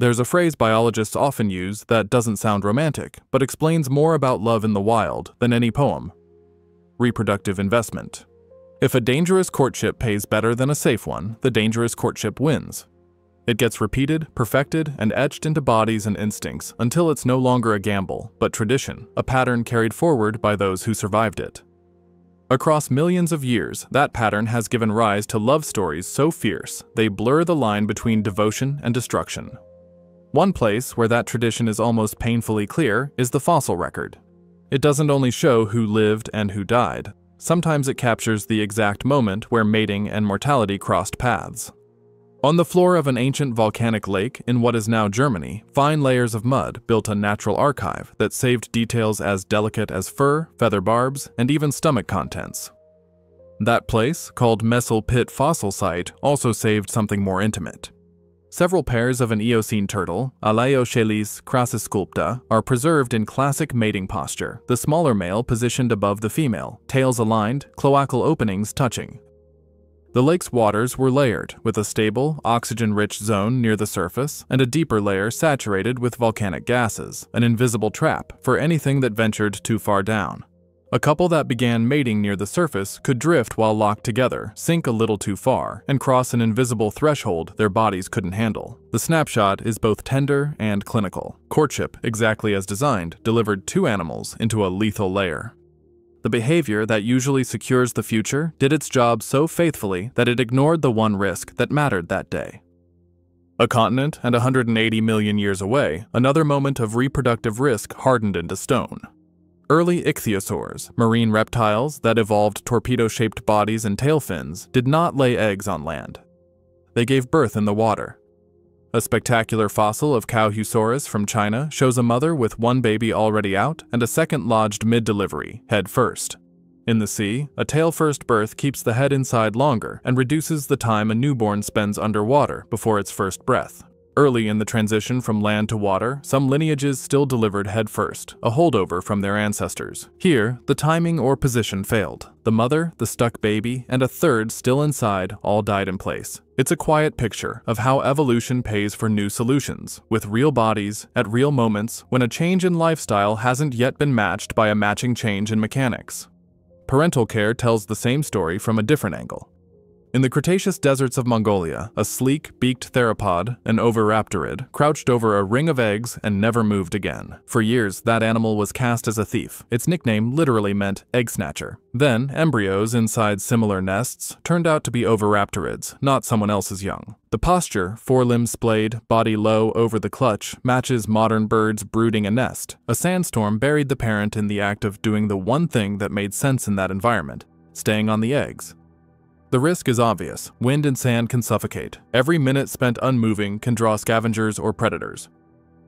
There's a phrase biologists often use that doesn't sound romantic, but explains more about love in the wild than any poem reproductive investment. If a dangerous courtship pays better than a safe one, the dangerous courtship wins. It gets repeated, perfected, and etched into bodies and instincts until it's no longer a gamble, but tradition, a pattern carried forward by those who survived it. Across millions of years, that pattern has given rise to love stories so fierce they blur the line between devotion and destruction. One place where that tradition is almost painfully clear is the fossil record. It doesn't only show who lived and who died, sometimes it captures the exact moment where mating and mortality crossed paths. On the floor of an ancient volcanic lake in what is now Germany, fine layers of mud built a natural archive that saved details as delicate as fur, feather barbs, and even stomach contents. That place, called Messel Pit Fossil Site, also saved something more intimate. Several pairs of an Eocene turtle, Allaeochelys crassesculpta, are preserved in classic mating posture, the smaller male positioned above the female, tails aligned, cloacal openings touching. The lake's waters were layered, with a stable, oxygen-rich zone near the surface and a deeper layer saturated with volcanic gases, an invisible trap for anything that ventured too far down. A couple that began mating near the surface could drift while locked together, sink a little too far, and cross an invisible threshold their bodies couldn't handle. The snapshot is both tender and clinical. Courtship, exactly as designed, delivered two animals into a lethal layer. The behavior that usually secures the future did its job so faithfully that it ignored the one risk that mattered that day. A continent and 180 million years away, another moment of reproductive risk hardened into stone. Early ichthyosaurs, marine reptiles that evolved torpedo-shaped bodies and tail fins, did not lay eggs on land. They gave birth in the water. A spectacular fossil of Chaohusaurus from China shows a mother with one baby already out and a second lodged mid-delivery, head first. In the sea, a tail-first birth keeps the head inside longer and reduces the time a newborn spends underwater before its first breath. Early in the transition from land to water, some lineages still delivered headfirst, a holdover from their ancestors. Here, the timing or position failed. The mother, the stuck baby, and a third still inside all died in place. It's a quiet picture of how evolution pays for new solutions, with real bodies, at real moments, when a change in lifestyle hasn't yet been matched by a matching change in mechanics. Parental care tells the same story from a different angle. In the Cretaceous deserts of Mongolia, a sleek, beaked theropod, an oviraptorid, crouched over a ring of eggs and never moved again. For years, that animal was cast as a thief. Its nickname literally meant egg snatcher. Then, embryos inside similar nests turned out to be oviraptorids, not someone else's young. The posture, forelimbs splayed, body low over the clutch, matches modern birds brooding a nest. A sandstorm buried the parent in the act of doing the one thing that made sense in that environment, staying on the eggs. The risk is obvious. Wind and sand can suffocate. Every minute spent unmoving can draw scavengers or predators.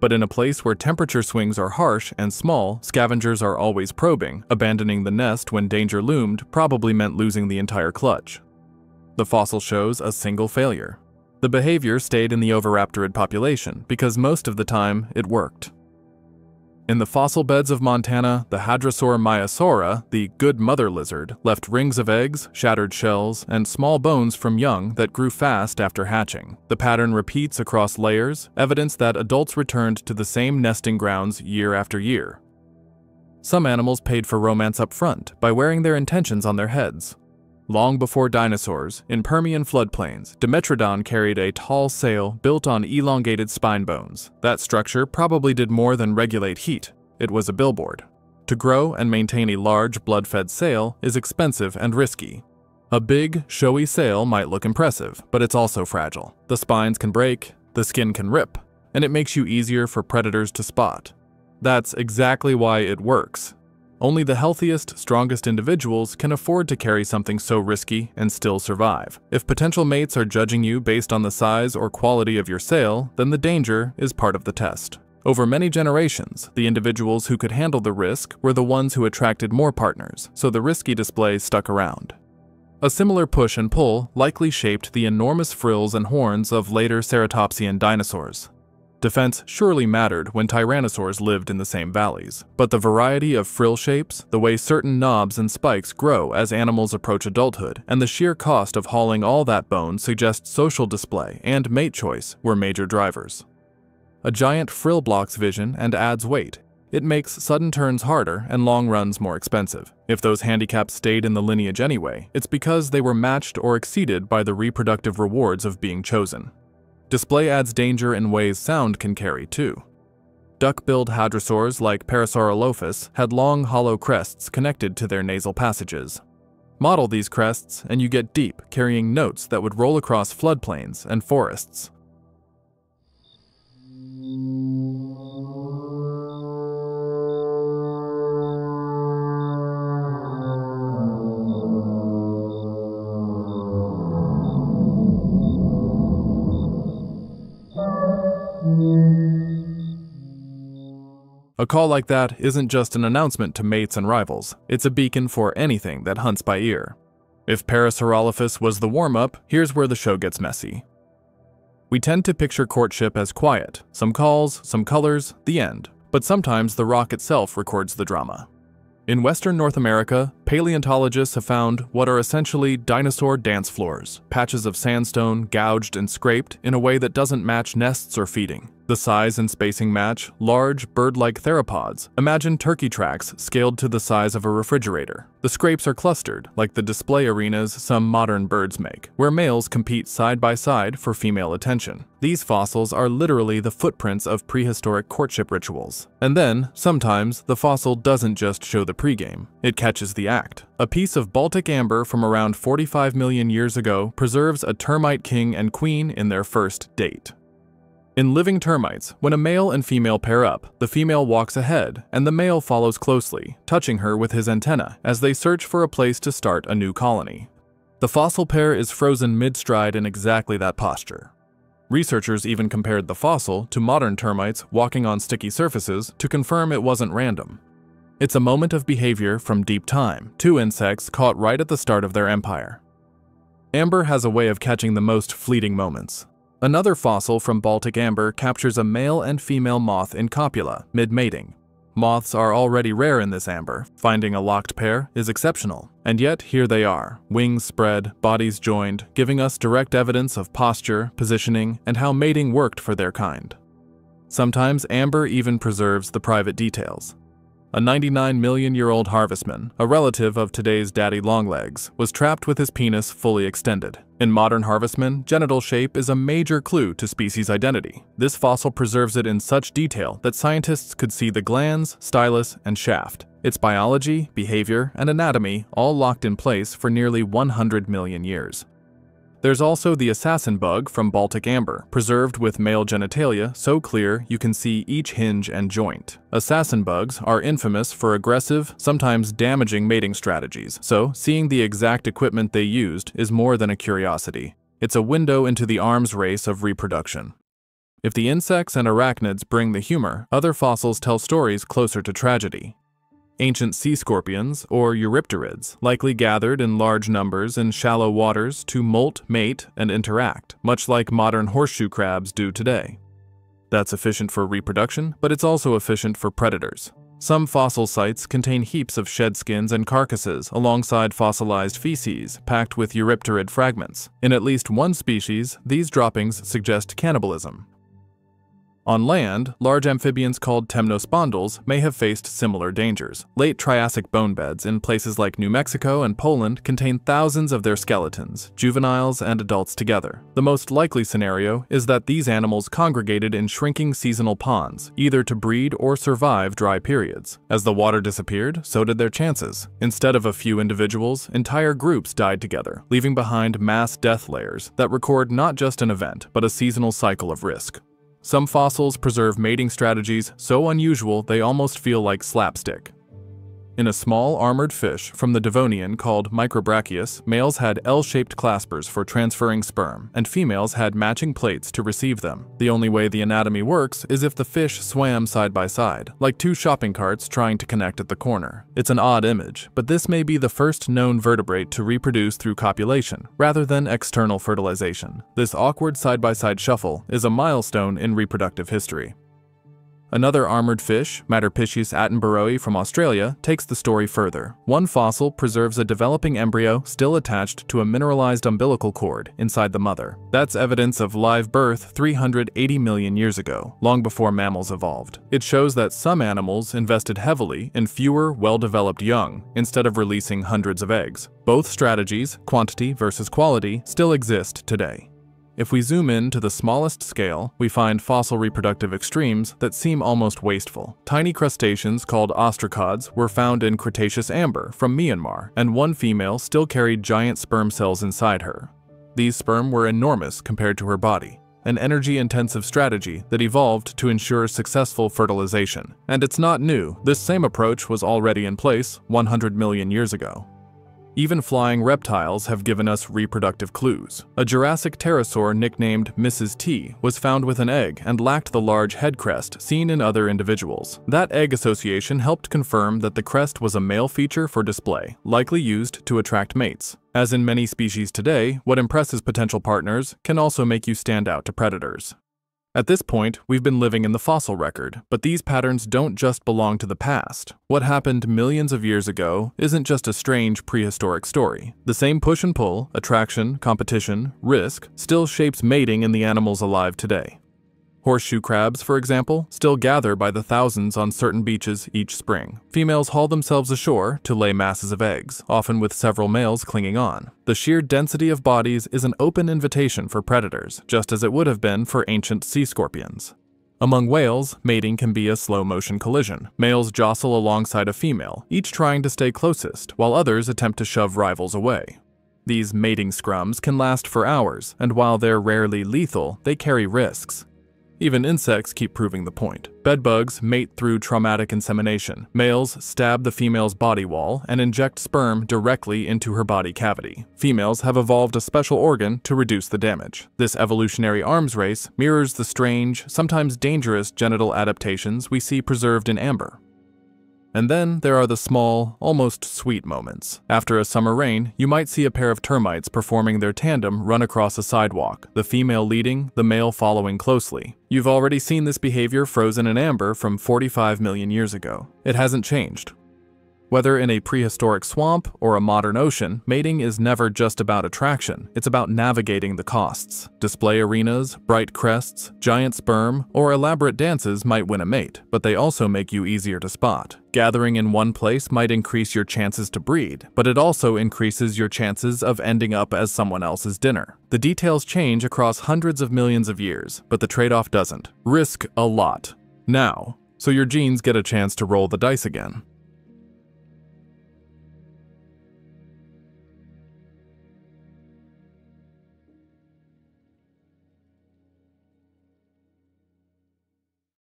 But in a place where temperature swings are harsh and small, scavengers are always probing. Abandoning the nest when danger loomed probably meant losing the entire clutch. The fossil shows a single failure. The behavior stayed in the oviraptorid population because most of the time it worked. In the fossil beds of Montana, the Hadrosaur maiasaura, the good mother lizard, left rings of eggs, shattered shells, and small bones from young that grew fast after hatching. The pattern repeats across layers, evidence that adults returned to the same nesting grounds year after year. Some animals paid for romance up front by wearing their intentions on their heads, Long before dinosaurs, in Permian floodplains, Dimetrodon carried a tall sail built on elongated spine bones. That structure probably did more than regulate heat. It was a billboard. To grow and maintain a large, blood-fed sail is expensive and risky. A big, showy sail might look impressive, but it's also fragile. The spines can break, the skin can rip, and it makes you easier for predators to spot. That's exactly why it works. Only the healthiest, strongest individuals can afford to carry something so risky and still survive. If potential mates are judging you based on the size or quality of your sail, then the danger is part of the test. Over many generations, the individuals who could handle the risk were the ones who attracted more partners, so the risky display stuck around. A similar push and pull likely shaped the enormous frills and horns of later ceratopsian dinosaurs. Defense surely mattered when tyrannosaurs lived in the same valleys, but the variety of frill shapes, the way certain knobs and spikes grow as animals approach adulthood, and the sheer cost of hauling all that bone suggest social display and mate choice were major drivers. A giant frill blocks vision and adds weight. It makes sudden turns harder and long runs more expensive. If those handicaps stayed in the lineage anyway, it's because they were matched or exceeded by the reproductive rewards of being chosen. Display adds danger in ways sound can carry too. Duck-billed hadrosaurs like Parasaurolophus had long hollow crests connected to their nasal passages. Model these crests and you get deep, carrying notes that would roll across floodplains and forests. A call like that isn't just an announcement to mates and rivals, it's a beacon for anything that hunts by ear. If Parasaurolophus was the warm-up, here's where the show gets messy. We tend to picture courtship as quiet, some calls, some colors, the end, but sometimes the rock itself records the drama. In western North America, paleontologists have found what are essentially dinosaur dance floors, patches of sandstone gouged and scraped in a way that doesn't match nests or feeding. The size and spacing match large, bird-like theropods. Imagine turkey tracks scaled to the size of a refrigerator. The scrapes are clustered, like the display arenas some modern birds make, where males compete side by side for female attention. These fossils are literally the footprints of prehistoric courtship rituals. And then, sometimes, the fossil doesn't just show the pregame, it catches the act. A piece of Baltic amber from around 45 million years ago preserves a termite king and queen in their first date. In living termites, when a male and female pair up, the female walks ahead and the male follows closely, touching her with his antenna as they search for a place to start a new colony. The fossil pair is frozen mid-stride in exactly that posture. Researchers even compared the fossil to modern termites walking on sticky surfaces to confirm it wasn't random. It's a moment of behavior from deep time, two insects caught right at the start of their empire. Amber has a way of catching the most fleeting moments, Another fossil from Baltic amber captures a male and female moth in copula, mid-mating. Moths are already rare in this amber, finding a locked pair is exceptional. And yet, here they are, wings spread, bodies joined, giving us direct evidence of posture, positioning, and how mating worked for their kind. Sometimes amber even preserves the private details. A 99 million year old harvestman, a relative of today's daddy longlegs, was trapped with his penis fully extended. In modern harvestmen, genital shape is a major clue to species identity. This fossil preserves it in such detail that scientists could see the glands, stylus, and shaft. Its biology, behavior, and anatomy all locked in place for nearly 100 million years. There's also the assassin bug from Baltic amber, preserved with male genitalia so clear you can see each hinge and joint. Assassin bugs are infamous for aggressive, sometimes damaging mating strategies, so seeing the exact equipment they used is more than a curiosity. It's a window into the arms race of reproduction. If the insects and arachnids bring the humor, other fossils tell stories closer to tragedy. Ancient sea scorpions, or eurypterids, likely gathered in large numbers in shallow waters to molt, mate, and interact, much like modern horseshoe crabs do today. That's efficient for reproduction, but it's also efficient for predators. Some fossil sites contain heaps of shed skins and carcasses alongside fossilized feces packed with eurypterid fragments. In at least one species, these droppings suggest cannibalism, on land, large amphibians called temnospondyls may have faced similar dangers. Late Triassic bone beds in places like New Mexico and Poland contain thousands of their skeletons, juveniles and adults together. The most likely scenario is that these animals congregated in shrinking seasonal ponds, either to breed or survive dry periods. As the water disappeared, so did their chances. Instead of a few individuals, entire groups died together, leaving behind mass death layers that record not just an event, but a seasonal cycle of risk. Some fossils preserve mating strategies so unusual they almost feel like slapstick. In a small armored fish from the Devonian called Microbrachius, males had L-shaped claspers for transferring sperm, and females had matching plates to receive them. The only way the anatomy works is if the fish swam side by side, like two shopping carts trying to connect at the corner. It's an odd image, but this may be the first known vertebrate to reproduce through copulation, rather than external fertilization. This awkward side-by-side -side shuffle is a milestone in reproductive history. Another armored fish, Materpiscis attenboroughii from Australia, takes the story further. One fossil preserves a developing embryo still attached to a mineralized umbilical cord inside the mother. That's evidence of live birth 380 million years ago, long before mammals evolved. It shows that some animals invested heavily in fewer, well-developed young, instead of releasing hundreds of eggs. Both strategies, quantity versus quality, still exist today. If we zoom in to the smallest scale, we find fossil reproductive extremes that seem almost wasteful. Tiny crustaceans called ostracods were found in Cretaceous amber from Myanmar, and one female still carried giant sperm cells inside her. These sperm were enormous compared to her body, an energy-intensive strategy that evolved to ensure successful fertilization. And it's not new, this same approach was already in place 100 million years ago. Even flying reptiles have given us reproductive clues. A Jurassic pterosaur nicknamed Mrs. T was found with an egg and lacked the large head crest seen in other individuals. That egg association helped confirm that the crest was a male feature for display, likely used to attract mates. As in many species today, what impresses potential partners can also make you stand out to predators. At this point, we've been living in the fossil record, but these patterns don't just belong to the past. What happened millions of years ago isn't just a strange prehistoric story. The same push and pull, attraction, competition, risk, still shapes mating in the animals alive today. Horseshoe crabs, for example, still gather by the thousands on certain beaches each spring. Females haul themselves ashore to lay masses of eggs, often with several males clinging on. The sheer density of bodies is an open invitation for predators, just as it would have been for ancient sea scorpions. Among whales, mating can be a slow-motion collision. Males jostle alongside a female, each trying to stay closest, while others attempt to shove rivals away. These mating scrums can last for hours, and while they're rarely lethal, they carry risks. Even insects keep proving the point. Bedbugs mate through traumatic insemination. Males stab the female's body wall and inject sperm directly into her body cavity. Females have evolved a special organ to reduce the damage. This evolutionary arms race mirrors the strange, sometimes dangerous genital adaptations we see preserved in amber. And then there are the small, almost sweet moments. After a summer rain, you might see a pair of termites performing their tandem run across a sidewalk, the female leading, the male following closely. You've already seen this behavior frozen in amber from 45 million years ago. It hasn't changed. Whether in a prehistoric swamp or a modern ocean, mating is never just about attraction, it's about navigating the costs. Display arenas, bright crests, giant sperm, or elaborate dances might win a mate, but they also make you easier to spot. Gathering in one place might increase your chances to breed, but it also increases your chances of ending up as someone else's dinner. The details change across hundreds of millions of years, but the trade-off doesn't. Risk a lot. Now, so your genes get a chance to roll the dice again.